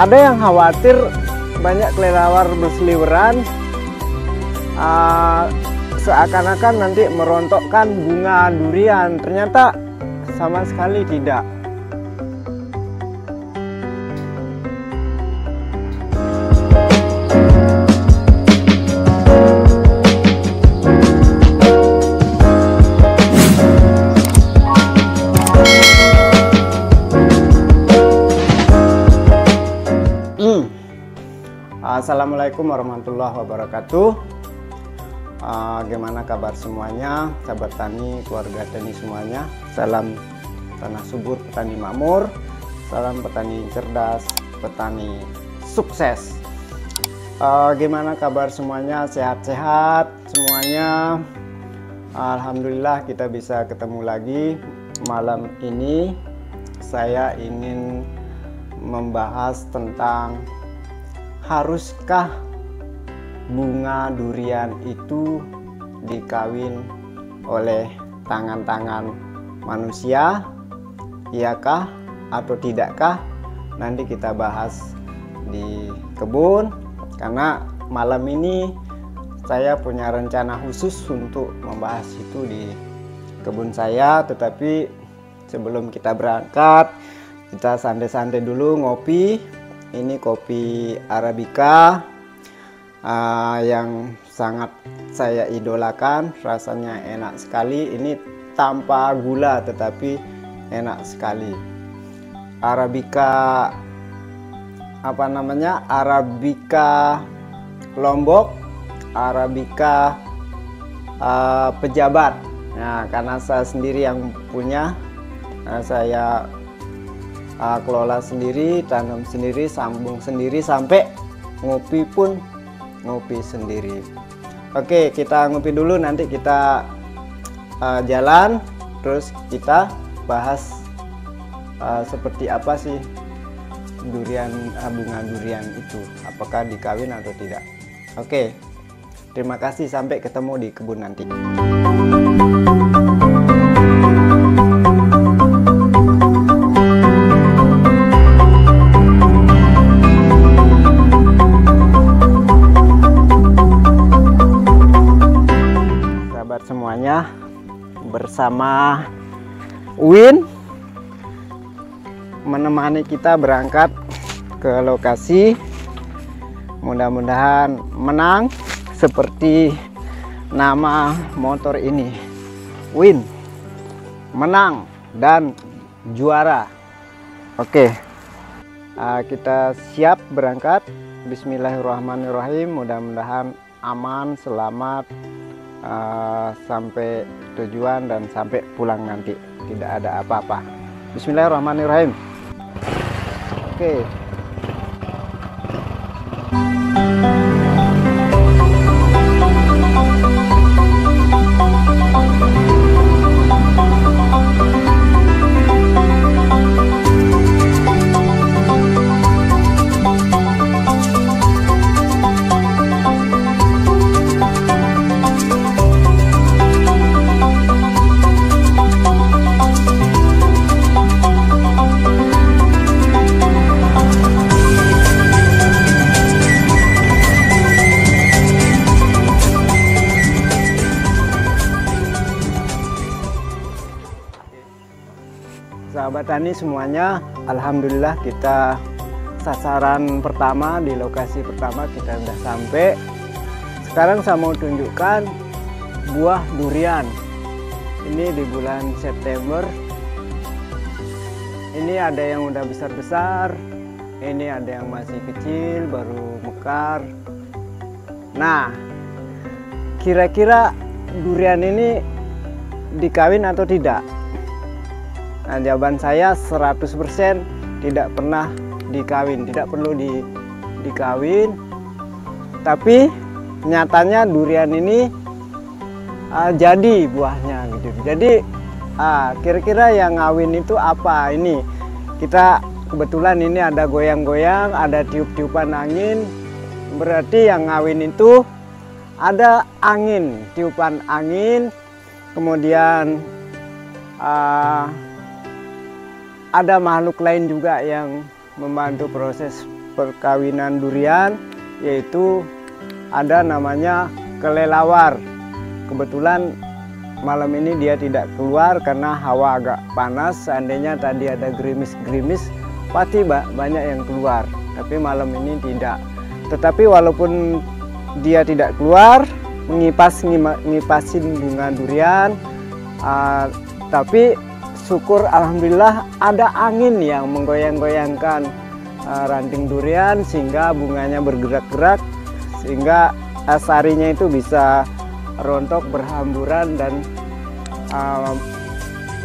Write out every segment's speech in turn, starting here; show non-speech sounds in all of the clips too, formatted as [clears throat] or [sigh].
ada yang khawatir banyak kelelawar berseliweran uh, seakan-akan nanti merontokkan bunga durian. Ternyata sama sekali tidak Assalamualaikum warahmatullahi wabarakatuh. Uh, Gimana kabar semuanya? Sahabat tani, keluarga tani semuanya? Salam tanah subur, petani makmur. Salam petani cerdas, petani sukses. Uh, Gimana kabar semuanya, sehat-sehat semuanya? Alhamdulillah kita bisa ketemu lagi Malam ini. Saya ingin membahas tentang haruskah bunga durian itu dikawin oleh tangan-tangan manusia? Iyakah atau tidakkah? Nanti kita bahas di kebun karena malam ini saya punya rencana khusus untuk membahas itu di kebun saya. Tetapi sebelum kita berangkat kita santai-santai dulu ngopi ini kopi arabica uh, yang sangat saya idolakan. Rasanya enak sekali. Ini tanpa gula tetapi enak sekali. Arabica apa namanya? Arabica lombok arabica uh, pejabat. Nah karena saya sendiri yang punya nah, saya uh, kelola sendiri tanam sendiri sambung sendiri sampai ngopi pun ngopi sendiri. Oke kita ngopi dulu nanti kita uh, jalan terus kita bahas uh, seperti apa sih durian uh, bunga durian itu apakah dikawin atau tidak. Oke terima kasih sampai ketemu di kebun nanti bersama Win menemani kita berangkat ke lokasi. Mudah-mudahan menang seperti nama motor ini. Win menang dan juara. Oke uh, kita siap berangkat. Bismillahirrahmanirrahim. Mudah-mudahan aman selamat uh, sampai tujuan dan sampai pulang nanti. Tidak ada apa-apa. Bismillahirrahmanirrahim. Oke. okay. Sahabat tani semuanya. Alhamdulillah kita sasaran pertama di lokasi pertama kita sudah sampai. Sekarang saya mau tunjukkan buah durian. Ini di bulan September. Ini ada yang udah besar-besar ini ada yang masih kecil baru mekar. Nah kira-kira durian ini dikawin atau tidak Nah, jawaban saya 100% tidak pernah dikawin, tidak perlu di dikawin. Tapi nyatanya durian ini uh, jadi buahnya gitu. Jadi kira kira-kira yang ngawin itu apa ini? Kita kebetulan ini ada goyang-goyang, ada tiup-tiupan angin. Berarti yang ngawin itu ada angin, tiupan angin, kemudian uh, ada makhluk lain juga yang membantu proses perkawinan durian yaitu ada namanya kelelawar. Kebetulan malam ini dia tidak keluar karena hawa agak panas. Seandainya tadi ada gerimis-gerimis, pasti banyak yang keluar. Tapi malam ini tidak. Tetapi walaupun dia tidak keluar, mengipas ngipasin bunga durian, uh, tapi syukur alhamdulillah ada angin yang menggoyang-goyangkan uh, ranting durian sehingga bunganya bergerak-gerak sehingga uh, sarinya itu bisa rontok berhamburan dan uh,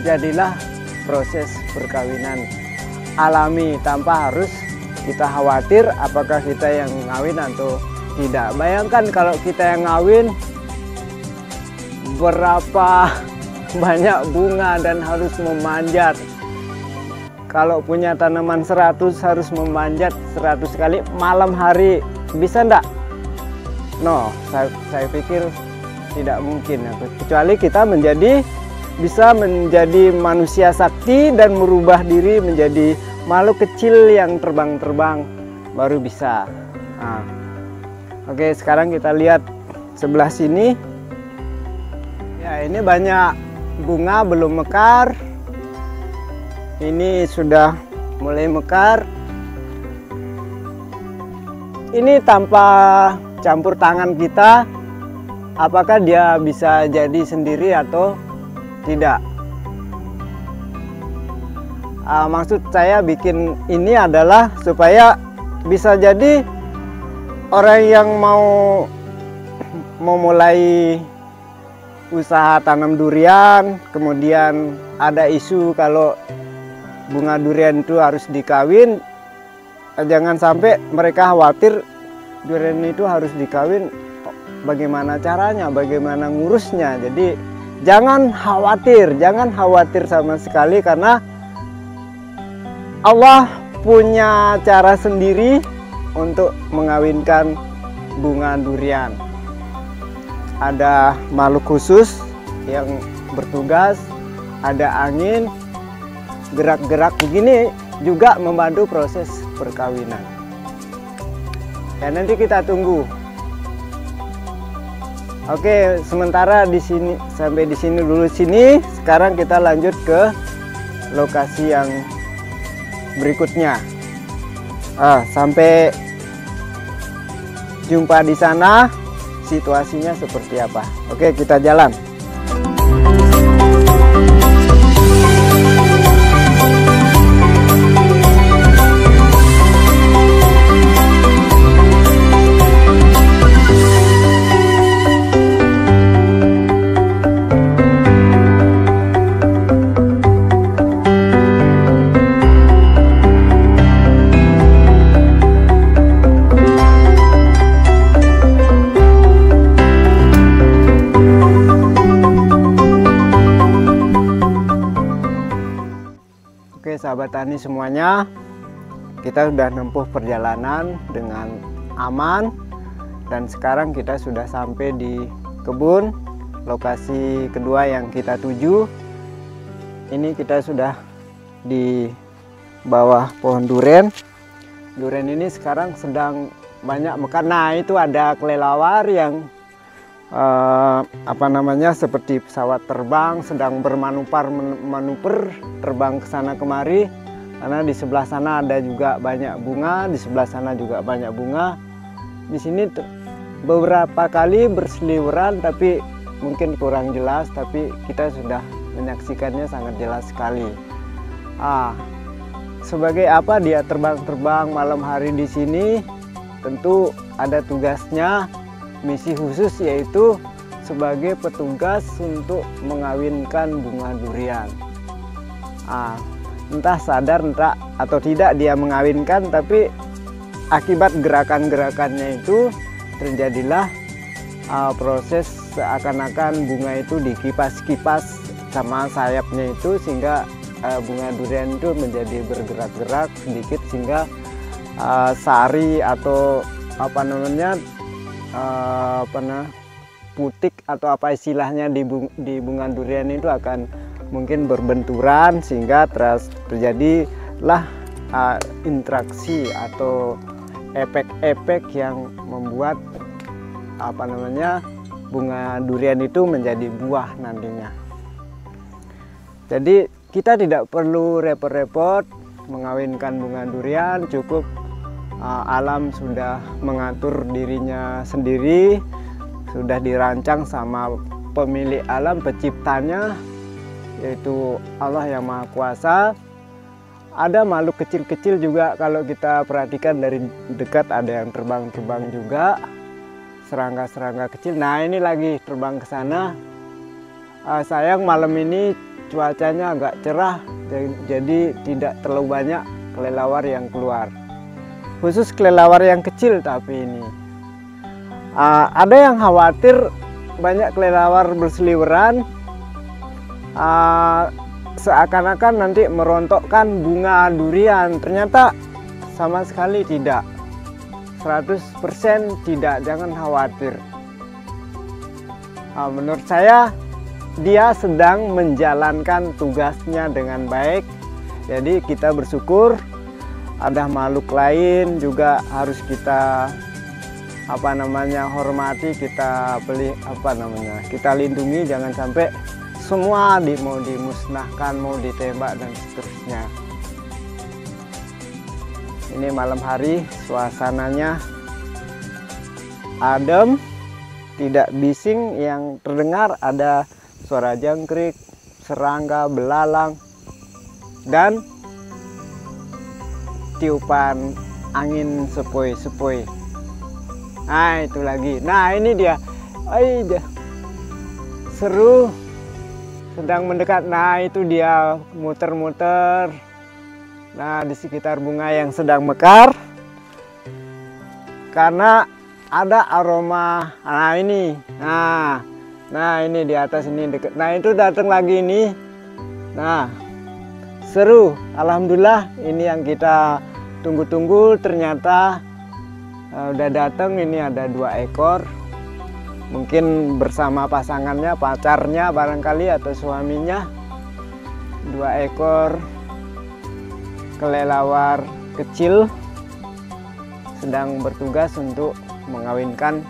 jadilah proses perkawinan alami tanpa harus kita khawatir apakah kita yang ngawin atau tidak. Bayangkan kalau kita yang ngawin berapa banyak bunga dan harus memanjat. Kalau punya tanaman 100 harus memanjat 100 kali malam hari. Bisa enggak? No, saya, saya pikir tidak mungkin. Kecuali kita menjadi bisa menjadi manusia sakti dan merubah diri menjadi makhluk kecil yang terbang-terbang baru bisa. Nah. Oke, sekarang kita lihat sebelah sini. Ya, ini banyak bunga belum mekar. Ini sudah mulai mekar. Ini tanpa campur tangan kita, apakah dia bisa jadi sendiri atau tidak? Uh, maksud saya bikin ini adalah supaya bisa jadi orang yang mau memulai usaha tanam durian, kemudian ada isu kalau bunga durian itu harus dikawin, jangan sampai mereka khawatir durian itu harus dikawin, bagaimana caranya, bagaimana ngurusnya. Jadi jangan khawatir, jangan khawatir sama sekali karena Allah punya cara sendiri untuk mengawinkan bunga durian. Ada makhluk khusus yang bertugas, ada angin, gerak-gerak begini juga membantu proses perkawinan. Ya nanti kita tunggu. Oke, sementara di sini sampai di sini dulu sini. Sekarang kita lanjut ke lokasi yang berikutnya. Ah, sampai jumpa di sana situasinya seperti apa. Oke, kita jalan. Sahabat tani semuanya. Kita sudah nempuh perjalanan dengan aman dan sekarang kita sudah sampai di kebun lokasi kedua yang kita tuju. Ini kita sudah di bawah pohon duren. Duren ini sekarang sedang banyak mekar. Nah itu ada kelelawar yang uh, apa namanya seperti pesawat terbang sedang bermanuver manuver terbang ke sana kemari. Karena di sebelah sana ada juga banyak bunga di sebelah sana juga banyak bunga. Di sini beberapa kali berseliweran tapi mungkin kurang jelas tapi kita sudah menyaksikannya sangat jelas sekali. Ah sebagai apa dia terbang-terbang malam hari di sini? Tentu ada tugasnya misi khusus yaitu sebagai petugas untuk mengawinkan bunga durian. Ah, entah sadar entah atau tidak dia mengawinkan, tapi akibat gerakan-gerakannya itu terjadilah uh, proses seakan-akan bunga itu dikipas-kipas sama sayapnya itu sehingga uh, bunga durian itu menjadi bergerak-gerak sedikit sehingga uh, sari atau apa namanya uh, apa nah, putik atau apa istilahnya di, bung, di bunga durian itu akan mungkin berbenturan sehingga terus terjadilah uh, interaksi atau efek-efek yang membuat apa namanya bunga durian itu menjadi buah nantinya. Jadi kita tidak perlu repot-repot mengawinkan bunga durian, cukup uh, alam sudah mengatur dirinya sendiri, sudah dirancang sama pemilik alam penciptanya yaitu Allah yang Maha Kuasa. Ada makhluk kecil-kecil juga kalau kita perhatikan dari dekat ada yang terbang-terbang juga serangga-serangga kecil. Nah ini lagi terbang ke sana. Uh, sayang malam ini cuacanya agak cerah, jadi tidak terlalu banyak kelelawar yang keluar. Khusus kelelawar yang kecil tapi ini. Uh, ada yang khawatir banyak kelelawar berseliweran, uh, seakan-akan nanti merontokkan bunga durian. Ternyata sama sekali tidak. 100% tidak, jangan khawatir. Nah, menurut saya dia sedang menjalankan tugasnya dengan baik. Jadi kita bersyukur ada makhluk lain juga harus kita apa namanya hormati kita beli apa namanya kita lindungi. Jangan sampai semua di, mau dimusnahkan mau ditembak dan seterusnya. Ini malam hari suasananya adem tidak bising. Yang terdengar ada suara jangkrik serangga belalang dan tiupan angin sepoi-sepoi nah itu lagi nah ini dia Ay, seru sedang mendekat nah itu dia muter-muter Nah, di sekitar bunga yang sedang mekar karena ada aroma. Nah, ini. Nah, nah ini di atas ini dekat. Nah, itu datang lagi ini. Nah, seru. Alhamdulillah ini yang kita tunggu-tunggu ternyata uh, udah datang ini ada dua ekor. Mungkin bersama pasangannya, pacarnya barangkali atau suaminya. Dua ekor kelelawar kecil sedang bertugas untuk mengawinkan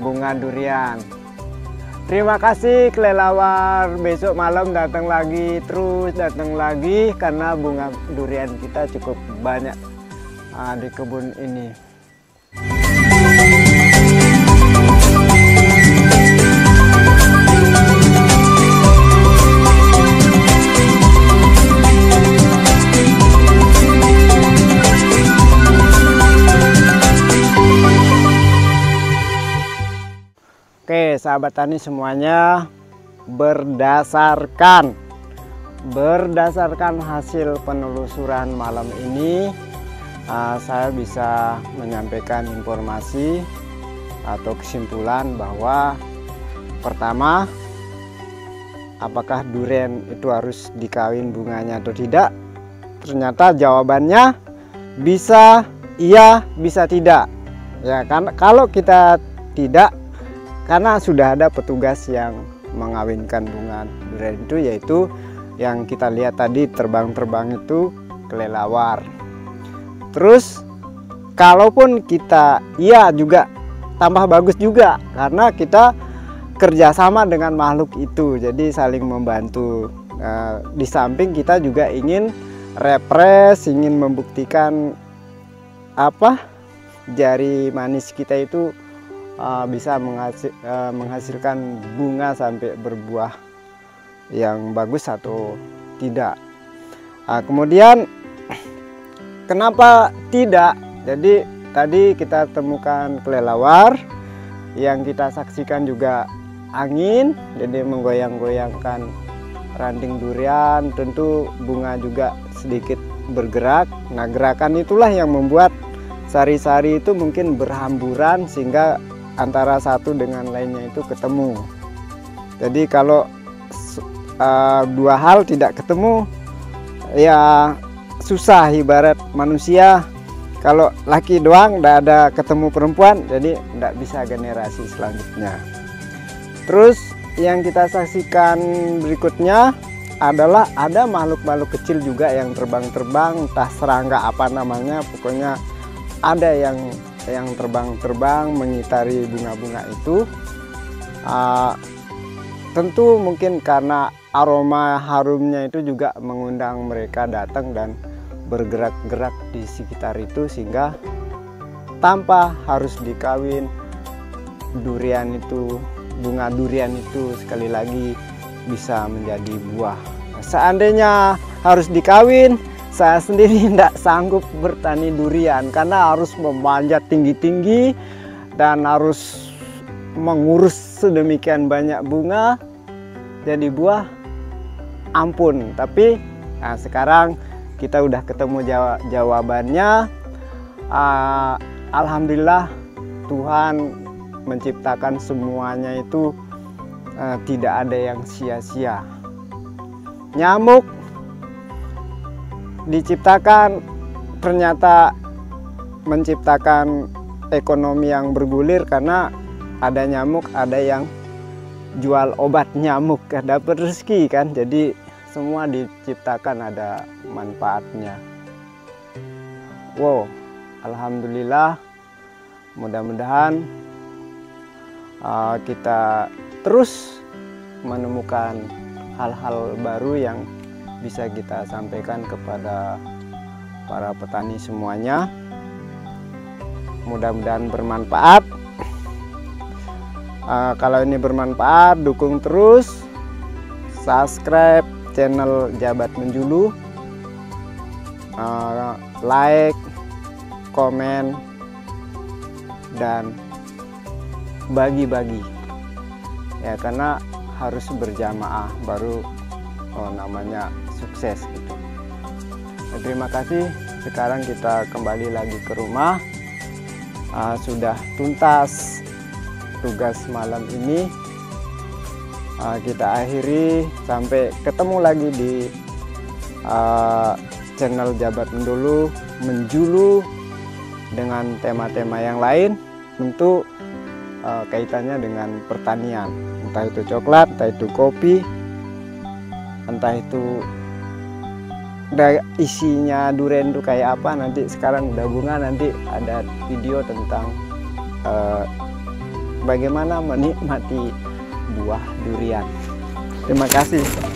bunga durian. Terima kasih kelelawar, besok malam datang lagi, terus datang lagi karena bunga durian kita cukup banyak uh, di kebun ini. Sahabat tani semuanya berdasarkan berdasarkan hasil penelusuran malam ini uh, saya bisa menyampaikan informasi atau kesimpulan bahwa pertama apakah durian itu harus dikawin bunganya atau tidak? Ternyata jawabannya bisa iya bisa tidak. Ya kan? Kalau kita tidak karena sudah ada petugas yang mengawinkan bunga durian itu yaitu yang kita lihat tadi terbang-terbang itu kelelawar. Terus kalaupun kita iya juga tambah bagus juga karena kita kerjasama dengan makhluk itu jadi saling membantu. Nah, di samping kita juga ingin repres ingin membuktikan apa jari manis kita itu uh, bisa uh, menghasilkan bunga sampai berbuah yang bagus atau tidak. Uh, kemudian [clears throat] kenapa tidak? Jadi tadi kita temukan kelelawar yang kita saksikan juga angin, jadi menggoyang-goyangkan ranting durian. Tentu bunga juga sedikit bergerak. Nah gerakan itulah yang membuat sari-sari itu mungkin berhamburan sehingga antara satu dengan lainnya itu ketemu. Jadi kalau uh, dua hal tidak ketemu ya susah ibarat manusia kalau laki doang tidak ada ketemu perempuan jadi tidak bisa generasi selanjutnya. Terus yang kita saksikan berikutnya adalah ada makhluk-makhluk kecil juga yang terbang-terbang entah serangga apa namanya pokoknya ada yang yang terbang-terbang mengitari bunga-bunga itu uh, tentu mungkin karena aroma harumnya itu juga mengundang mereka datang dan bergerak-gerak di sekitar itu sehingga tanpa harus dikawin durian itu bunga durian itu sekali lagi bisa menjadi buah. Seandainya harus dikawin saya sendiri [laughs] tidak sanggup bertani durian karena harus memanjat tinggi-tinggi dan harus mengurus sedemikian banyak bunga. Jadi buah ampun. Tapi nah sekarang kita udah ketemu jawabannya. Uh, Alhamdulillah Tuhan menciptakan semuanya itu uh, tidak ada yang sia-sia. Nyamuk diciptakan ternyata menciptakan ekonomi yang bergulir karena ada nyamuk, ada yang jual obat nyamuk, [laughs] dapat rezeki kan. Jadi semua diciptakan ada manfaatnya. Wow, alhamdulillah. Mudah-mudahan uh, kita terus menemukan hal-hal baru yang bisa kita sampaikan kepada para petani semuanya. Mudah-mudahan bermanfaat. Uh, kalau ini bermanfaat, dukung terus, subscribe channel Jabat Menjulu, uh, like, komen, dan bagi-bagi. Ya karena harus berjamaah baru oh, namanya sukses gitu. Nah, terima kasih. Sekarang kita kembali lagi ke rumah. Uh, sudah tuntas tugas malam ini. Uh, kita akhiri sampai ketemu lagi di uh, channel Jabat Mendulu Menjulu dengan tema-tema yang lain tentu uh, kaitannya dengan pertanian entah itu coklat, entah itu kopi, entah itu isinya durian itu kayak apa nanti sekarang udah bunga nanti ada video tentang uh, bagaimana menikmati buah durian. Terima kasih